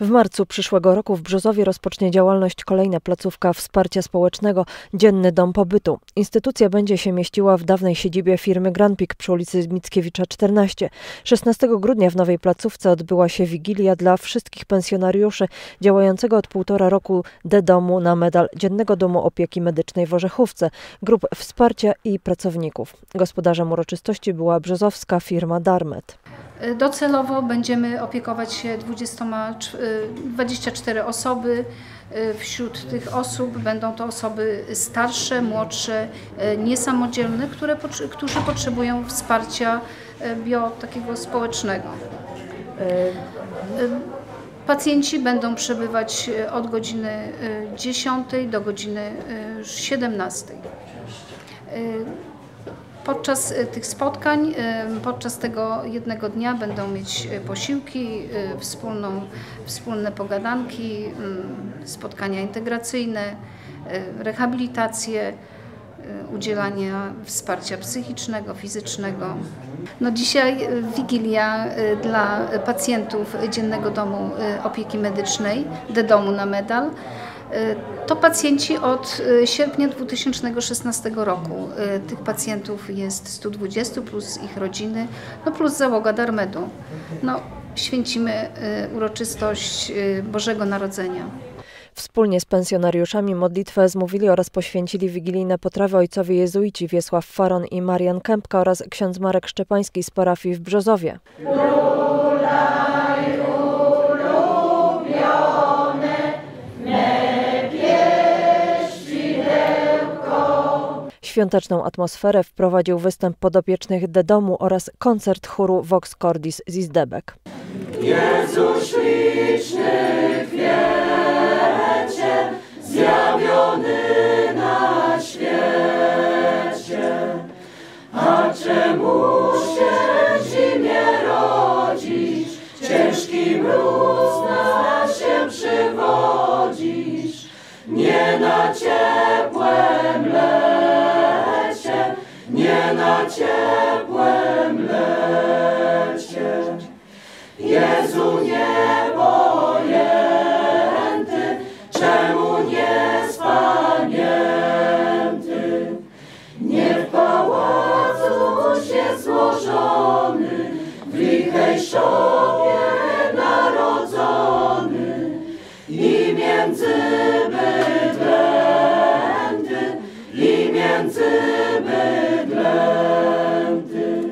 W marcu przyszłego roku w Brzozowie rozpocznie działalność kolejna placówka wsparcia społecznego Dzienny Dom Pobytu. Instytucja będzie się mieściła w dawnej siedzibie firmy Granpik przy ulicy Mickiewicza 14. 16 grudnia w nowej placówce odbyła się wigilia dla wszystkich pensjonariuszy działającego od półtora roku D-Domu na medal Dziennego Domu Opieki Medycznej w Orzechówce, grup wsparcia i pracowników. Gospodarzem uroczystości była brzozowska firma Darmet. Docelowo będziemy opiekować się 20, 24 osoby. Wśród tych osób będą to osoby starsze, młodsze, niesamodzielne, które, którzy potrzebują wsparcia bio takiego społecznego. Pacjenci będą przebywać od godziny 10 do godziny 17. Podczas tych spotkań, podczas tego jednego dnia będą mieć posiłki, wspólną, wspólne pogadanki, spotkania integracyjne, rehabilitacje, udzielania wsparcia psychicznego, fizycznego. No dzisiaj wigilia dla pacjentów Dziennego Domu Opieki Medycznej, D-Domu na medal. To pacjenci od sierpnia 2016 roku. Tych pacjentów jest 120 plus ich rodziny, no plus załoga Darmedu. No, święcimy uroczystość Bożego Narodzenia. Wspólnie z pensjonariuszami modlitwę zmówili oraz poświęcili wigilijne potrawy ojcowie jezuici Wiesław Faron i Marian Kępka oraz ksiądz Marek Szczepański z parafii w Brzozowie. Świąteczną atmosferę wprowadził występ podopiecznych D Domu oraz koncert chóru Vox Cordis z Izdebek. Jezu śliczny kwiecie, zjawiony na świecie, a czemu się zimie rodzisz, ciężki mróz na się przywodzisz, nie na ciepłem na ciepłe mlecie. Jezu niepojęty, czemu nie spanięty? Nie w pałacu się złożony, w lichej szopie narodzony i między bydlęty, i między